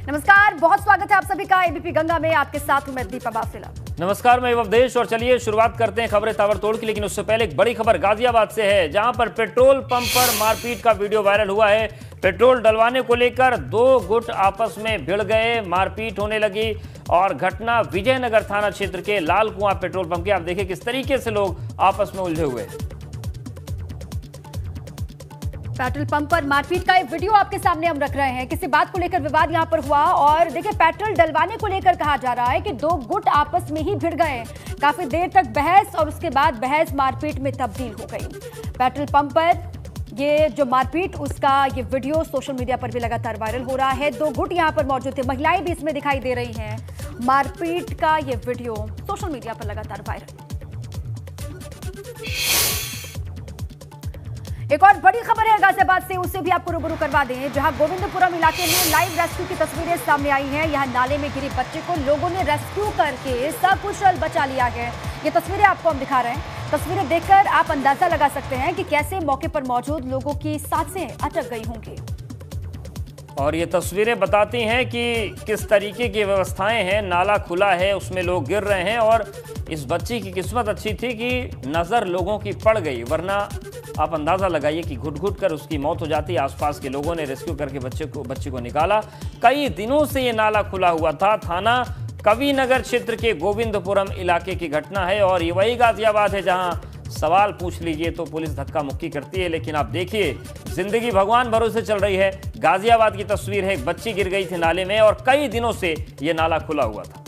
नमस्कार, बहुत स्वागत है आप सभी का एबीपी गंगा में। आपके साथ हूँ मैं दीपा बाफिला। नमस्कार, मैं अवधेश, और चलिए शुरुआत करते हैं खबरें ताबड़तोड़ की, लेकिन उससे पहले एक बड़ी खबर गाजियाबाद से है, जहाँ पर पेट्रोल पंप पर मारपीट का वीडियो वायरल हुआ है। पेट्रोल डलवाने को लेकर दो गुट आपस में भिड़ गए, मारपीट होने लगी, और घटना विजयनगर थाना क्षेत्र के लाल कुआँ पेट्रोल पंप की। आप देखिए किस तरीके से लोग आपस में उलझे हुए पेट्रोल पंप पर मारपीट का एक वीडियो आपके सामने हम रख रहे हैं। किसी बात को लेकर विवाद यहाँ पर हुआ और देखिए, पेट्रोल डलवाने को लेकर कहा जा रहा है कि दो गुट आपस में ही भिड़ गए काफ़ी देर तक बहस और उसके बाद बहस मारपीट में तब्दील हो गई। पेट्रोल पंप पर ये जो मारपीट, उसका ये वीडियो सोशल मीडिया पर भी लगातार वायरल हो रहा है। दो गुट यहाँ पर मौजूद थे, महिलाएँ भी इसमें दिखाई दे रही हैं। मारपीट का ये वीडियो सोशल मीडिया पर लगातार वायरल। एक और बड़ी खबर है, गाजियाबाद से, उसे भी आपको रूबरू करवा दें। जहाँ गोविंदपुरम इलाके में लाइव रेस्क्यू की तस्वीरें सामने आई हैं। यहाँ नाले में गिरे बच्चे को लोगों ने रेस्क्यू करके सकुशल बचा लिया है। ये तस्वीरें आपको हम दिखा रहे हैं। तस्वीरें देखकर आप अंदाज़ा लगा सकते हैं कि कैसे मौके पर मौजूद लोगों की साँसें अटक गई होंगी। और ये तस्वीरें बताती हैं कि किस तरीके की व्यवस्थाएँ हैं। नाला खुला है, उसमें लोग गिर रहे हैं और इस बच्ची की किस्मत अच्छी थी कि नज़र लोगों की पड़ गई, वरना आप अंदाज़ा लगाइए कि घुट घुट कर उसकी मौत हो जाती है आसपास के लोगों ने रेस्क्यू करके बच्चे को बच्चे को निकाला। कई दिनों से ये नाला खुला हुआ था। थाना कविनगर क्षेत्र के गोविंदपुरम इलाके की घटना है और ये वही गाजियाबाद है जहाँ सवाल पूछ लीजिए तो पुलिस धक्का मुक्की करती है, लेकिन आप देखिए, ज़िंदगी भगवान भरोसे चल रही है। गाजियाबाद की तस्वीर है, एक बच्ची गिर गई थी नाले में और कई दिनों से ये नाला खुला हुआ था।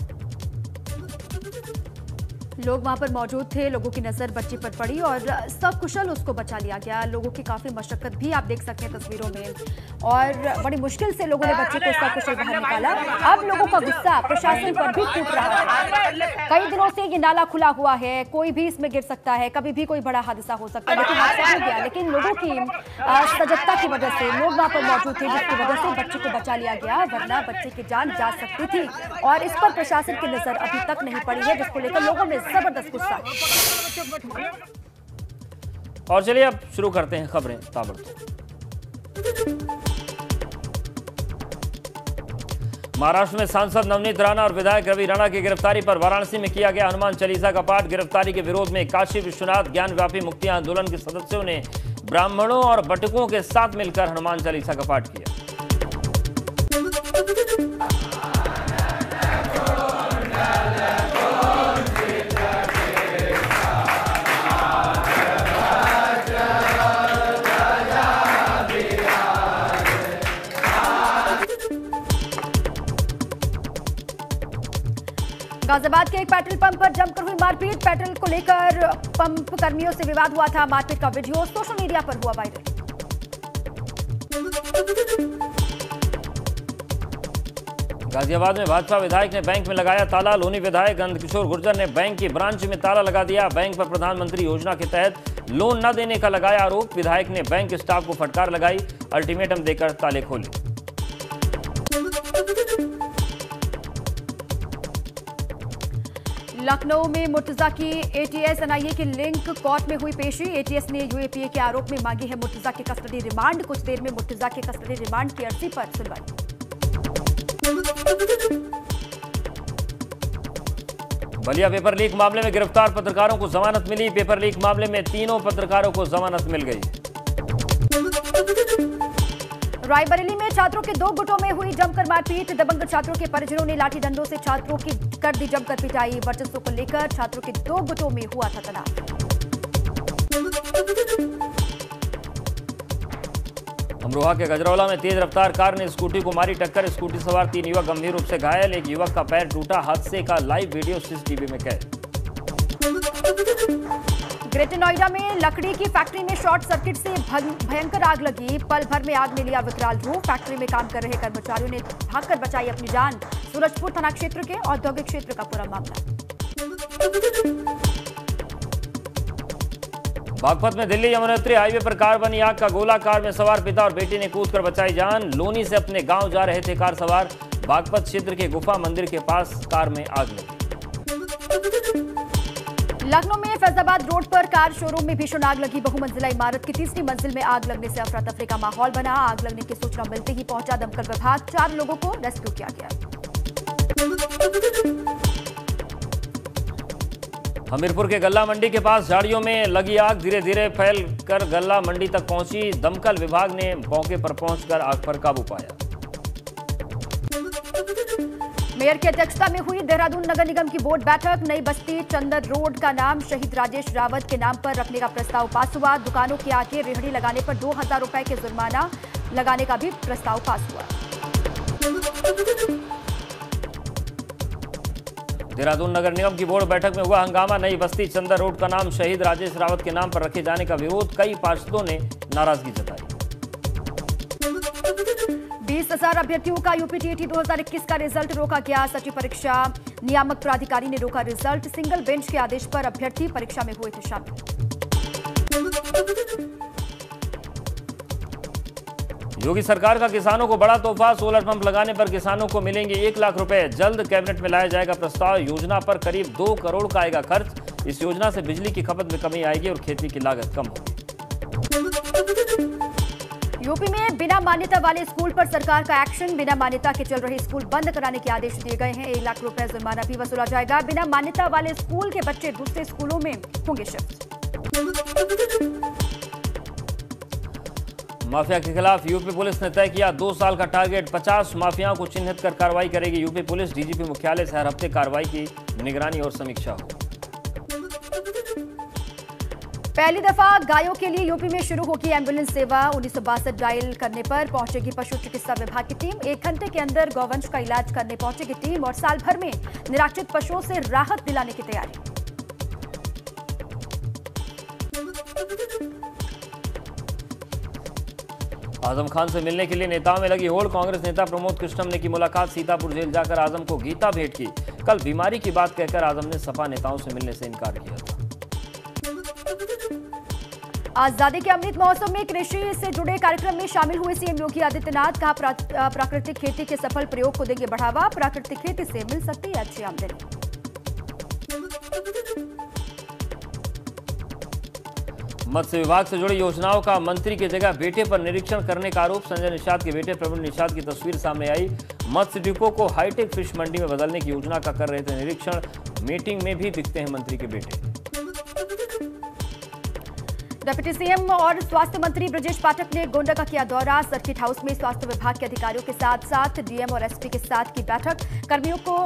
लोग वहाँ पर मौजूद थे लोगों की नज़र बच्ची पर पड़ी और सकुशल उसको बचा लिया गया। लोगों की काफ़ी मशक्कत भी आप देख सकते हैं तस्वीरों में। और बड़ी मुश्किल से लोगों ने बच्चे को सकुशल बाहर निकाला। अब लोगों का गुस्सा प्रशासन पर भी टूट रहा है। कई दिनों से ये नाला खुला हुआ है कोई भी इसमें गिर सकता है कभी भी कोई बड़ा हादसा हो सकता है लेकिन हादसा हो गया। लेकिन लोगों की सजगता की वजह से लोग वहाँ पर मौजूद थे जिसकी वजह से बच्चे को बचा लिया गया वरना बच्चे की जान जा सकती थी। और इस पर प्रशासन की नज़र अभी तक नहीं पड़ी है जिसको लेकर लोगों में ज़बरदस्त गुस्सा। और चलिए अब शुरू करते हैं खबरें ताबड़तोड़। महाराष्ट्र में सांसद नवनीत राणा और विधायक रवि राणा की गिरफ्तारी पर वाराणसी में किया गया हनुमान चालीसा का पाठ। गिरफ्तारी के विरोध में काशी विश्वनाथ ज्ञान व्यापी मुक्ति आंदोलन के सदस्यों ने ब्राह्मणों और बटुकों के साथ मिलकर हनुमान चालीसा का पाठ किया। गाजियाबाद के एक पेट्रोल पंप पर जमकर हुई मारपीट। पेट्रोल को लेकर पंप कर्मियों से विवाद हुआ था। मारपीट का वीडियो सोशल मीडिया पर हुआ वायरल। गाजियाबाद में भाजपा विधायक ने बैंक में लगाया ताला। लोनी विधायक नंदकिशोर गुर्जर ने बैंक की ब्रांच में ताला लगा दिया। बैंक पर प्रधानमंत्री योजना के तहत लोन न देने का लगाया आरोप। विधायक ने बैंक स्टाफ को फटकार लगाई। अल्टीमेटम देकर ताले खोले। लखनऊ में मुर्तजा की एटीएस एनआईए की लिंक कोर्ट में हुई पेशी। एटीएस ने यूएपीए के आरोप में मांगी है मुर्तजा की कस्टडी रिमांड। कुछ देर में मुर्तजा के कस्टडी रिमांड की अर्जी पर सुनवाई। बलिया पेपर लीक मामले में गिरफ़्तार पत्रकारों को जमानत मिली। पेपर लीक मामले में तीनों पत्रकारों को जमानत मिल गई। रायबरेली में छात्रों के दो गुटों में हुई जमकर मारपीट। दबंग छात्रों के परिजनों ने लाठी डंडों से छात्रों की कर दी जमकर पिटाई। वर्चस्व को लेकर छात्रों के दो गुटों में हुआ था तनाव। अमरोहा के गजरौला में तेज रफ्तार कार ने स्कूटी को मारी टक्कर। स्कूटी सवार तीन युवक गंभीर रूप से घायल। एक युवक का पैर टूटा। हादसे का लाइव वीडियो सीसीटीवी में कैद। ग्रेटर नोएडा में लकड़ी की फैक्ट्री में शॉर्ट सर्किट से भयंकर आग लगी। पल भर में आग ने लिया विकराल रूप। फैक्ट्री में काम कर रहे कर्मचारियों ने भागकर बचाई अपनी जान। सूरजपुर थाना क्षेत्र के औद्योगिक क्षेत्र का पूरा मामला। बागपत में दिल्ली यमुनोत्री हाईवे पर कार बनी आग का गोला। कार में सवार पिता और बेटी ने कूद कर बचाई जान। लोनी से अपने गाँव जा रहे थे कार सवार। बागपत क्षेत्र के गुफा मंदिर के पास कार में आग लगी। लखनऊ में फैजाबाद रोड पर कार शोरूम में भीषण आग लगी। बहुमंजिला इमारत की तीसरी मंजिल में आग लगने से अफरा तफरी का माहौल बना। आग लगने की सूचना मिलते ही पहुँचा दमकल विभाग। चार लोगों को रेस्क्यू किया गया। हमीरपुर के गल्ला मंडी के पास झाड़ियों में लगी आग। धीरे धीरे फैल कर गल्ला मंडी तक पहुँची। दमकल विभाग ने मौके पर पहुंचकर आग पर काबू पाया। मेयर की अध्यक्षता में हुई देहरादून नगर निगम की बोर्ड बैठक। नई बस्ती चंदर रोड का नाम, शहीद राजेश रावत के नाम पर रखने का प्रस्ताव पास हुआ। दुकानों के आगे रेहड़ी लगाने पर दो हज़ार रुपए के जुर्माना लगाने का भी प्रस्ताव पास हुआ। देहरादून नगर निगम की बोर्ड बैठक में हुआ हंगामा। नई बस्ती चंदर रोड का नाम, शहीद राजेश रावत के नाम पर रखे जाने का विरोध। कई पार्षदों ने नाराज़गी जताई। हज़ार अभ्यर्थियों का यूपीटीईटी 2021 का रिज़ल्ट रोका गया। सचिव परीक्षा, नियामक प्राधिकारी ने रोका रिज़ल्ट। सिंगल बेंच के आदेश पर अभ्यर्थी परीक्षा में हुए थे शामिल। योगी सरकार का किसानों को बड़ा तोहफा। सोलर पंप लगाने पर किसानों को मिलेंगे एक लाख रुपए। जल्द कैबिनेट में लाया जाएगा प्रस्ताव। योजना पर करीब दो करोड़ का आएगा खर्च। इस योजना से बिजली की खपत में कमी आएगी और खेती की लागत कम होगी। यूपी में बिना मान्यता वाले स्कूल पर सरकार का एक्शन, बिना मान्यता के चल रहे स्कूल बंद कराने के आदेश दिए गए हैं। एक लाख रुपए जुर्माना भी वसूला जाएगा। बिना मान्यता वाले स्कूल के बच्चे दूसरे स्कूलों में होंगे शिफ्ट। माफिया के खिलाफ यूपी पुलिस ने तय किया, दो साल का टारगेट। 50 माफियाओं को चिन्हित कर कार्रवाई करेगी यूपी पुलिस। डीजीपी मुख्यालय से हर हफ़्ते कार्रवाई की निगरानी और समीक्षा हो। पहली दफ़ा गायों के लिए यूपी में शुरू होगी एंबुलेंस सेवा। उन्नीस सौ बासठ डायल करने पर पहुंचेगी पशु चिकित्सा विभाग की टीम। एक घंटे के अंदर गौवंश का इलाज करने पहुंचेगी टीम और साल भर में निराश्रित पशुओं से राहत दिलाने की तैयारी। आज़म खान से मिलने के लिए नेताओं में लगी होड़। कांग्रेस नेता प्रमोद कृष्णम ने की मुलाकात। सीतापुर जेल जाकर आज़म को गीता भेंट की। कल बीमारी की बात कहकर आज़म ने सपा नेताओं से मिलने से इनकार किया आज़ादी के अमृत महोत्सव में कृषि से जुड़े कार्यक्रम में शामिल हुए सीएम योगी आदित्यनाथ कहा प्रा, प्राकृतिक खेती के सफल प्रयोग को देंगे बढ़ावा प्राकृतिक खेती से मिल सकती है अच्छी आमदनी। मत्स्य विभाग से जुड़ी योजनाओं का मंत्री की जगह बेटे पर निरीक्षण करने का आरोप संजय निषाद के बेटे प्रवीण निषाद की तस्वीर सामने आई। मत्स्य डिपो को हाईटेक फ़िश मंडी में बदलने की योजना का कर रहे थे निरीक्षण। मीटिंग में भी दिखते हैं मंत्री के बेटे। डिप्टी सीएम और स्वास्थ्य मंत्री ब्रजेश पाठक ने गोंडा का किया दौरा। सर्किट हाउस में स्वास्थ्य विभाग के अधिकारियों के साथ साथ डीएम और एसपी के साथ की बैठक। कर्मियों को,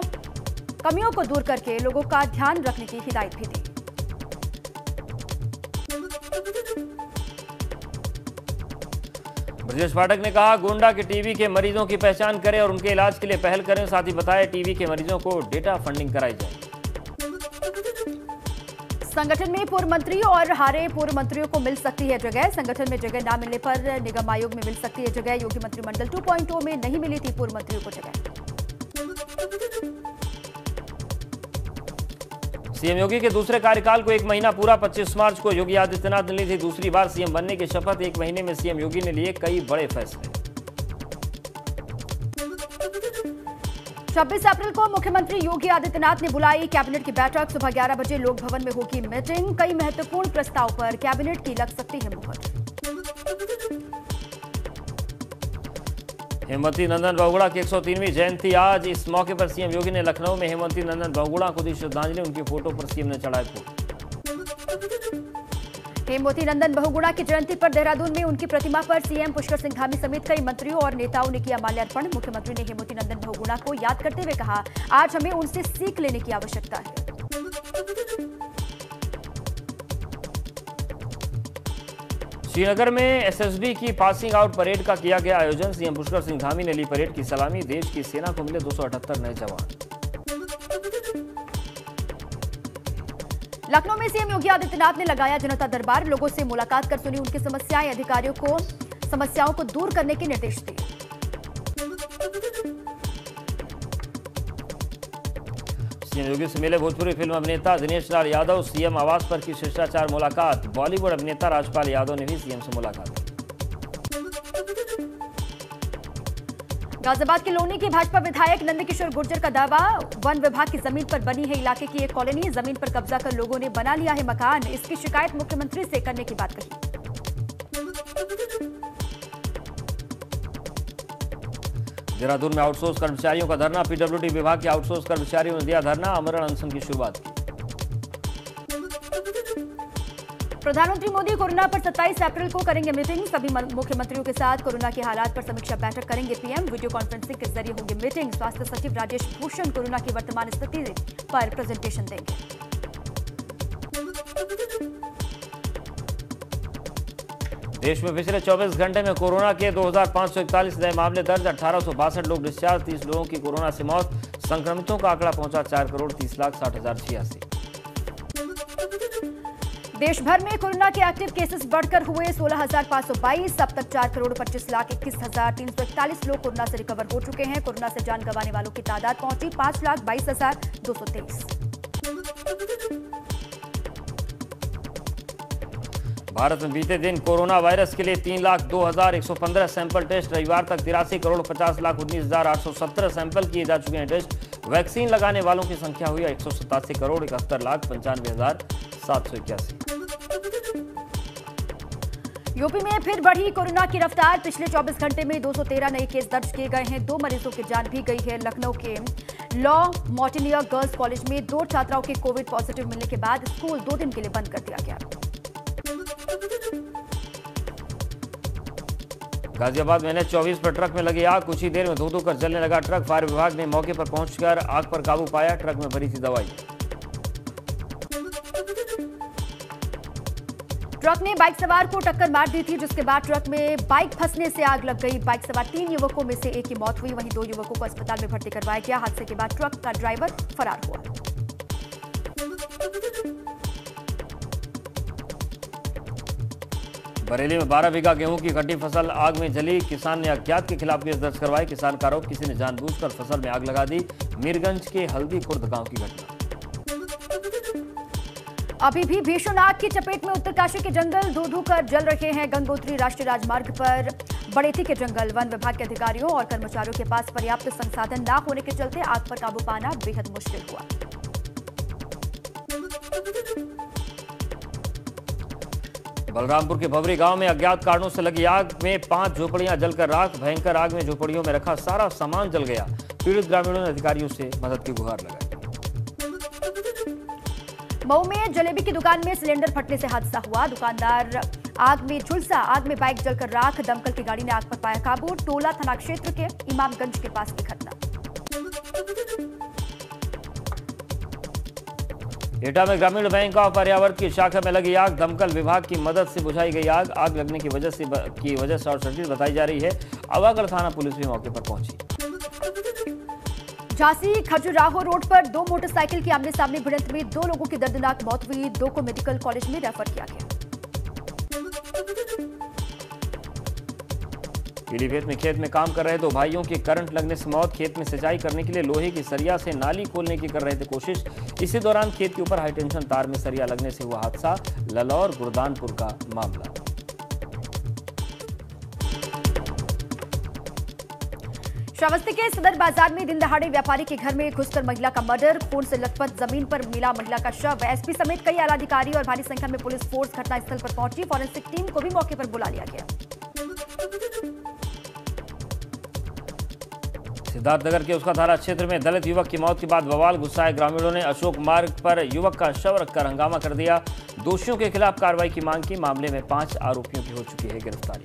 कमियों को दूर करके लोगों का ध्यान रखने की हिदायत भी दी। ब्रजेश पाठक ने कहा, गोंडा के टीबी के मरीजों की पहचान करें और उनके इलाज के लिए पहल करें। साथ ही बताया, टीबी के मरीजों को डेटा फंडिंग कराई जाए संगठन में पूर्व मंत्री और हारे पूर्व मंत्रियों को मिल सकती है जगह। संगठन में जगह न मिलने पर निगम आयोग में मिल सकती है जगह। योगी मंत्रिमंडल 2.0 में नहीं मिली थी पूर्व मंत्रियों को जगह। सीएम योगी के दूसरे कार्यकाल को एक महीना पूरा 25 मार्च को योगी आदित्यनाथ ने ली थी दूसरी बार। सीएम बनने की शपथ एक महीने में सीएम योगी ने लिए कई बड़े फैसले। 26 अप्रैल को मुख्यमंत्री योगी आदित्यनाथ ने बुलाई कैबिनेट की बैठक। सुबह 11 बजे लोक भवन में होगी मीटिंग। कई महत्वपूर्ण प्रस्ताव पर कैबिनेट की लग सकती है मुहर। हेमवती नंदन बहुगुड़ा की 103वीं जयंती आज। इस मौके पर सीएम योगी ने लखनऊ में हेमवती नंदन बहुगुड़ा को दी श्रद्धांजलि। उनकी फ़ोटो पर सीएम ने चढ़ाए फूल हेमवती नंदन बहुगुणा की जयंती पर देहरादून में उनकी प्रतिमा पर सीएम पुष्कर सिंह धामी समेत कई मंत्रियों और नेताओं ने किया माल्यार्पण। मुख्यमंत्री ने हेमवती नंदन बहुगुणा को याद करते हुए कहा, आज हमें उनसे सीख लेने की आवश्यकता है। श्रीनगर में एसएसबी की पासिंग आउट परेड का किया गया आयोजन। सीएम पुष्कर सिंह धामी ने ली परेड की सलामी। देश की सेना को मिले दो सौ अठहत्तर नए जवान। लखनऊ में सीएम योगी आदित्यनाथ ने लगाया जनता दरबार। लोगों से मुलाकात कर सुनी उनकी समस्याएँ। अधिकारियों को समस्याओं को दूर करने के निर्देश दिए। सीएम योगी से मिले भोजपुरी फ़िल्म अभिनेता दिनेश लाल यादव। सीएम आवास पर की शिष्टाचार मुलाकात। बॉलीवुड अभिनेता राजपाल यादव ने भी सीएम से मुलाकात की। गाजियाबाद के लोनी के भाजपा विधायक नंदकिशोर गुर्जर का दावा, वन विभाग की ज़मीन पर बनी है इलाके की एक कॉलोनी, ज़मीन पर कब्जा कर लोगों ने बना लिया है मकान, इसकी शिकायत मुख्यमंत्री से करने की बात कही। देहरादून में आउटसोर्स कर्मचारियों का धरना, पीडब्ल्यूडी विभाग के आउटसोर्स कर्मचारियों ने दिया धरना अमरण अनशन की शुरुआत की। प्रधानमंत्री मोदी कोरोना पर 27 अप्रैल को करेंगे मीटिंग। सभी मुख्यमंत्रियों के साथ कोरोना के हालात पर समीक्षा बैठक करेंगे पीएम। वीडियो कॉन्फ्रेंसिंग के ज़रिए होगी मीटिंग। स्वास्थ्य सचिव राजेश भूषण कोरोना की वर्तमान स्थिति पर प्रेजेंटेशन देंगे। देश में पिछले 24 घंटे में कोरोना के 2,541 नए मामले दर्ज। अठारह सौ बासठ लोग डिस्चार्ज 30 लोगों की कोरोना से मौत। संक्रमितों का आंकड़ा पहुँचा चार करोड़ तीस लाख साठ हज़ार छियासी। देश भर में कोरोना के एक्टिव केसेस बढ़कर हुए 16,522 अब तक चार करोड़ पच्चीस लाख इक्कीस हज़ार तीन सौ इकतालीस लोग कोरोना से रिकवर हो चुके हैं। कोरोना से जान गंवाने वालों की तादाद पहुँची पाँच लाख बाईस हज़ार दो सौ तेईस। भारत में बीते दिन कोरोना वायरस के लिए तीन लाख दो हज़ार एक सौ पंद्रह सैंपल टेस्ट रविवार तक तिरासी करोड़ पचास लाख उन्नीस हज़ार आठ सौ सत्रह सैंपल किए जा चुके हैं टेस्ट। वैक्सीन लगाने वालों की संख्या हुई एक सौ सतासी करोड़ इकहत्तर लाख पंचानवे हज़ार सात सौ इक्यासी। यूपी में फिर बढ़ी कोरोना की रफ्तार। पिछले 24 घंटे में 213 नए केस दर्ज किए गए हैं। दो मरीजों की जान भी गई है लखनऊ के। लॉ मॉटिनियर गर्ल्स कॉलेज में दो छात्राओं के कोविड पॉजिटिव मिलने के बाद स्कूल दो दिन के लिए बंद कर दिया गया। गाजियाबाद में चौबीस पर ट्रक में लगी आग। कुछ ही देर में धो धो कर जलने लगा ट्रक। फायर विभाग ने मौके पर पहुंचकर आग पर काबू पाया। ट्रक में भरी थी दवाई। ट्रक ने बाइक सवार को टक्कर मार दी थी, जिसके बाद ट्रक में बाइक फंसने से आग लग गई। बाइक सवार तीन युवकों में से एक की मौत हुई। वहीं दो युवकों को अस्पताल में भर्ती करवाया गया। हादसे के बाद ट्रक का ड्राइवर फरार हुआ। बरेली में बारह बीघा गेहूँ की खट्टी फ़सल आग में जली। किसान ने अज्ञात के खिलाफ केस दर्ज करवाए किसान का आरोप, किसी ने जानबूझकर फ़सल में आग लगा दी। मीरगंज के हल्दी खुर्द गाँव की घटना। अभी भी भीषण आग की चपेट में उत्तरकाशी के जंगल धू धू कर जल रहे हैं। गंगोत्री राष्ट्रीय राजमार्ग पर बड़ेती के जंगल। वन विभाग के अधिकारियों और कर्मचारियों के पास पर्याप्त संसाधन न होने के चलते आग पर काबू पाना बेहद मुश्किल हुआ। बलरामपुर के भवरी गाँव में अज्ञात कारणों से लगी आग में पाँच झोपड़ियाँ जलकर राख। भयंकर आग में झोपड़ियों में रखा सारा सामान जल गया। पीड़ित ग्रामीणों ने अधिकारियों से मदद की गुहार लगाई। मऊ में जलेबी की दुकान में सिलेंडर फटने से हादसा हुआ। दुकानदार आग में झुलसा, आग में बाइक जलकर राख, दमकल की गाड़ी ने आग पर पाया काबू। टोला थाना क्षेत्र के इमामगंज के पास की घटना। एटा में ग्रामीण बैंक ऑफ़ पर्यावरण की शाखा में लगी आग। दमकल विभाग की मदद से बुझाई गई आग। आग लगने की वजह से की वजह शॉर्ट सर्किट बताई जा रही है। अवागढ़ थाना पुलिस भी मौके पर पहुँची। झांसी, खजुराहो रोड पर दो मोटरसाइकिल की आमने सामने भिड़ंत में दो लोगों की दर्दनाक मौत हुई। दो को मेडिकल कॉलेज में रेफर किया गया। पीलीभीत में खेत में काम कर रहे दो भाइयों की करंट लगने से मौत। खेत में सिंचाई करने के लिए लोहे की सरिया से नाली खोलने की कर रहे थे कोशिश। इसी दौरान खेत के ऊपर हाईटेंशन तार में सरिया लगने से हुआ हादसा। ललौर गुरदानपुर का मामला। श्रावस्ती के सदर बाज़ार में दिन दहाड़े व्यापारी के घर में घुसकर महिला का मर्डर, खून से लथपथ, ज़मीन पर मिला महिला का शव। एसपी समेत कई आला अधिकारी और भारी संख्या में पुलिस फोर्स घटनास्थल पर पहुँची। फॉरेंसिक टीम को भी मौके पर बुला लिया गया। सिद्धार्थनगर के उसका थाना क्षेत्र में दलित युवक की मौत के बाद बवाल, गुस्साए ग्रामीणों ने अशोक मार्ग पर युवक का शव रखकर हंगामा कर दिया। दोषियों के खिलाफ कार्रवाई की मांग की। मामले में पाँच आरोपियों की हो चुकी है गिरफ्तारी।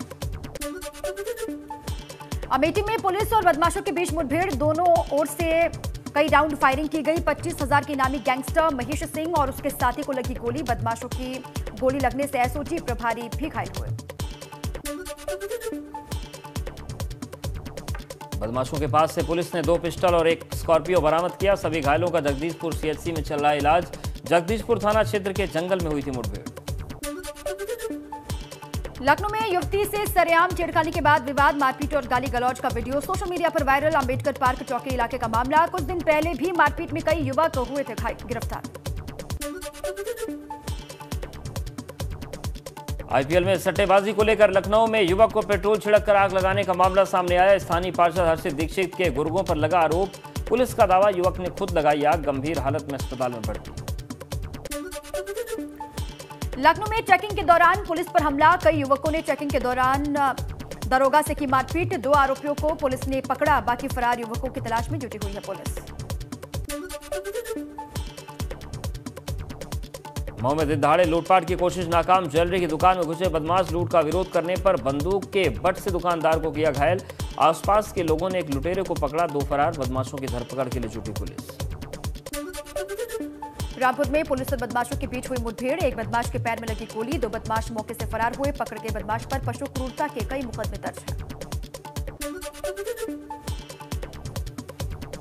अमेठी में पुलिस और बदमाशों के बीच मुठभेड़, दोनों ओर से कई राउंड फायरिंग की गई। पच्चीस हज़ार के नामी गैंगस्टर महेश सिंह और उसके साथी को लगी गोली। बदमाशों की गोली लगने से एसओजी प्रभारी भी घायल हुए। बदमाशों के पास से पुलिस ने दो पिस्टल और एक स्कॉर्पियो बरामद किया। सभी घायलों का जगदीशपुर सीएचसी में चल रहा इलाज। जगदीशपुर थाना क्षेत्र के जंगल में हुई थी मुठभेड़। लखनऊ में युवती से सरेआम छेड़खानी के बाद विवाद, मारपीट और गाली गलौज का वीडियो। सोशल मीडिया पर वायरल अंबेडकर पार्क चौकी इलाके का मामला। कुछ दिन पहले भी मारपीट में कई युवक हुए थे गिरफ़्तार। आईपीएल में सट्टेबाजी को लेकर लखनऊ में युवक को पेट्रोल छिड़क कर आग लगाने का मामला सामने आया। स्थानीय पार्षद हर्षित दीक्षित के गुर्गों पर लगा आरोप। पुलिस का दावा, युवक ने खुद लगाई आग। गंभीर हालत में अस्पताल में भर्ती। लखनऊ में चेकिंग के दौरान पुलिस पर हमला। कई युवकों ने चेकिंग के दौरान दरोगा से की मारपीट। दो आरोपियों को पुलिस ने पकड़ा। बाकी फरार युवकों की तलाश में जुटी हुई है पुलिस। मऊ में लूटपाट की कोशिश नाकाम। ज्वेलरी की दुकान में घुसे बदमाश लूट का विरोध करने पर बंदूक के बट से दुकानदार को किया घायल। आसपास के लोगों ने एक लुटेरे को पकड़ा। दो फरार बदमाशों की धरपकड़ के लिए जुटी पुलिस। रामपुर में पुलिस और बदमाशों के बीच हुई मुठभेड़। एक बदमाश के पैर में लगी गोली दो बदमाश मौके से फरार हुए। पकड़ के बदमाश पर पशु क्रूरता के कई मुकदमे दर्ज हैं।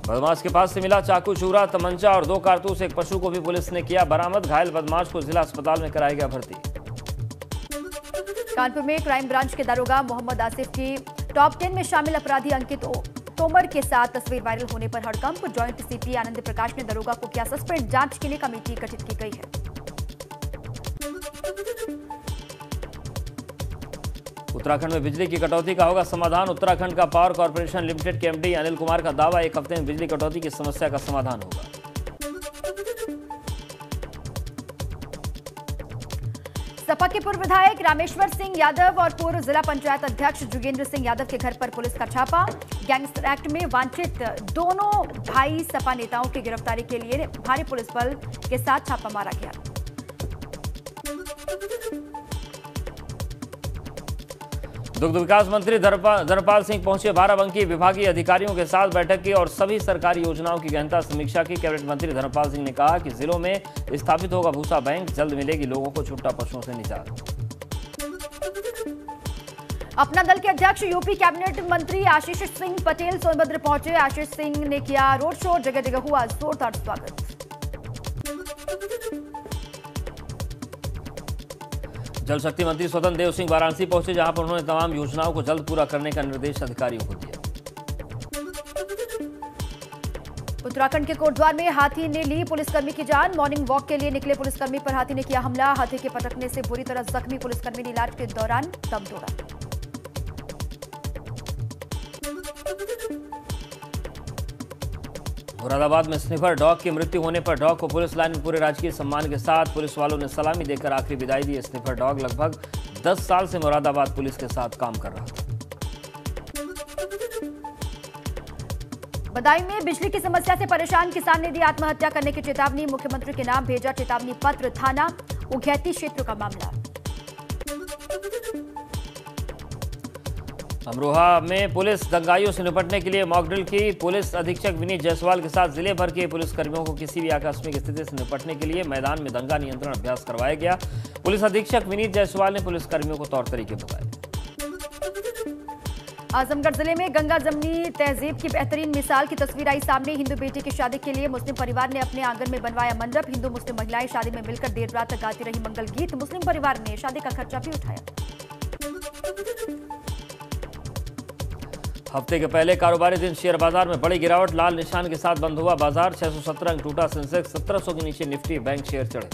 बदमाश के पास से मिला चाकू चूरा तमंचा और दो कारतूस। एक पशु को भी पुलिस ने किया बरामद। घायल बदमाश को जिला अस्पताल में कराया गया भर्ती। कानपुर में क्राइम ब्रांच के दारोगा मोहम्मद आसिफ की टॉप टेन में शामिल अपराधी अंकित तोमर के साथ तस्वीर वायरल होने पर हड़कंप ज्वाइंट सीपी आनंद प्रकाश ने दरोगा को किया सस्पेंड। जाँच के लिए कमेटी गठित की गई है। उत्तराखंड में बिजली की कटौती का होगा समाधान। उत्तराखंड का पावर कॉर्पोरेशन लिमिटेड के एमडी अनिल कुमार का दावा, एक हफ़्ते में बिजली कटौती की समस्या का समाधान होगा। सपा के पूर्व विधायक रामेश्वर सिंह यादव और पूर्व जिला पंचायत अध्यक्ष जुगेंद्र सिंह यादव के घर पर पुलिस का छापा। गैंगस्टर एक्ट में वांछित दोनों भाई सपा नेताओं की गिरफ्तारी के लिए भारी पुलिस बल के साथ छापा मारा गया। दुग्ध विकास मंत्री धर्मपाल सिंह पहुँचे बाराबंकी। विभागीय अधिकारियों के साथ बैठक की और सभी सरकारी योजनाओं की गहनता समीक्षा की। कैबिनेट मंत्री धर्मपाल सिंह ने कहा कि जिलों में स्थापित होगा भूसा बैंक, जल्द मिलेगी लोगों को छुट्टा पशुओं से निजात। अपना दल के अध्यक्ष, यूपी कैबिनेट मंत्री आशीष सिंह पटेल सोनभद्र पहुँचे। आशीष सिंह ने किया रोड शो जगह जगह हुआ जोरदार स्वागत। जल शक्ति मंत्री स्वतंत्र देव सिंह वाराणसी पहुँचे, जहाँ पर उन्होंने तमाम योजनाओं को जल्द पूरा करने का निर्देश अधिकारियों को दिया। उत्तराखंड के कोटद्वार में हाथी ने ली पुलिसकर्मी की जान। मॉर्निंग वॉक के लिए निकले पुलिसकर्मी पर हाथी ने किया हमला। हाथी के पटकने से बुरी तरह जख्मी पुलिसकर्मी ने इलाज के दौरान दम तोड़ा। मुरादाबाद में स्निफर डॉग की मृत्यु होने पर डॉग को पुलिस लाइन में पूरे राजकीय सम्मान के साथ पुलिस वालों ने सलामी देकर आखिरी विदाई दी। स्निफर डॉग लगभग 10 साल से मुरादाबाद पुलिस के साथ काम कर रहा था। बदाई में बिजली की समस्या से परेशान किसान ने दी आत्महत्या करने की चेतावनी। मुख्यमंत्री के नाम भेजा चेतावनी पत्र। थाना उघैती क्षेत्र का मामला। अमरोहा में पुलिस दंगाइयों से निपटने के लिए मॉकड्रिल की पुलिस अधीक्षक विनीत जायसवाल के साथ ज़िले भर के पुलिसकर्मियों को किसी भी आकस्मिक स्थिति से निपटने के लिए मैदान में दंगा नियंत्रण अभ्यास करवाया गया। पुलिस अधीक्षक विनीत जायसवाल ने पुलिसकर्मियों को तौर तरीके बताए। आजमगढ़ ज़िले में गंगा जमनी तहजीब की बेहतरीन मिसाल की तस्वीर आई सामने। हिंदू बेटी की शादी के लिए मुस्लिम परिवार ने अपने आँगन में बनवाया मंडप। हिंदू मुस्लिम महिलाएँ शादी में मिलकर देर रात तक गाती रही मंगल गीत। मुस्लिम परिवार ने शादी का खर्चा भी उठाया। हफ़्ते के पहले कारोबारी दिन शेयर बाज़ार में बड़ी गिरावट, लाल निशान के साथ बंद हुआ बाज़ार। 617 अंक टूटा। सेंसेक्स 1700 के नीचे निफ्टी बैंक शेयर चढ़े।